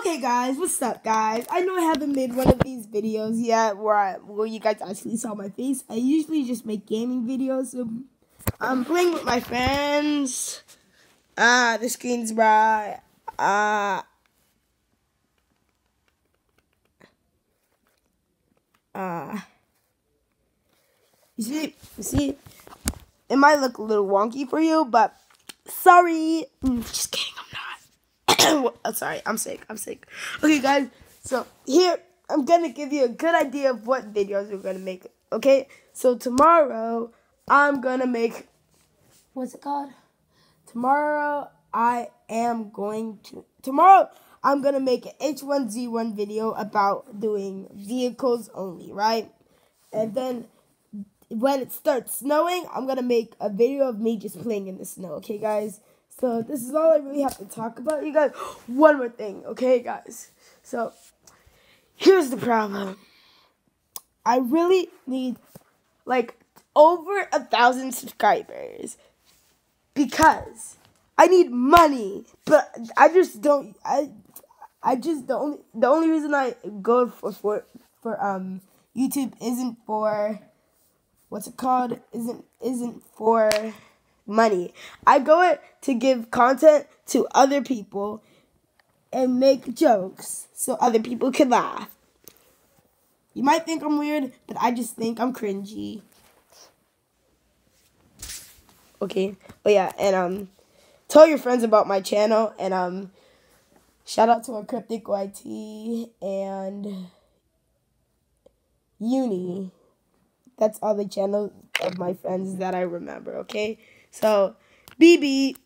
Okay, guys, what's up, guys? I know I haven't made one of these videos yet where I, where you guys actually saw my face. I usually just make gaming videos. So I'm playing with my friends. Ah, the screen's bright. Ah. Ah. You see, you see, it might look a little wonky for you, but sorry. Mm, just kidding. oh, sorry, I'm sick. I'm sick. Okay, guys. So here, I'm gonna give you a good idea of what videos we're gonna make. Okay. So tomorrow, I'm gonna make. What's it called? Tomorrow, I am going to. Tomorrow, I'm gonna make an H1Z1 video about doing vehicles only, right? And then when it starts snowing, I'm gonna make a video of me just playing in the snow. Okay, guys. So this is all I really have to talk about, you guys. One more thing, okay, guys. So here's the problem. I really need like over a thousand subscribers because I need money, but I just don't. I I just the only the only reason I go for for for um YouTube isn't for what's it called isn't isn't for money. I go it to give content to other people and make jokes so other people can laugh. You might think I'm weird, but I just think I'm cringy. Okay. Oh yeah, and um tell your friends about my channel and um shout out to our cryptic YT and Uni. That's all the channels of my friends that I remember, okay? So, BB.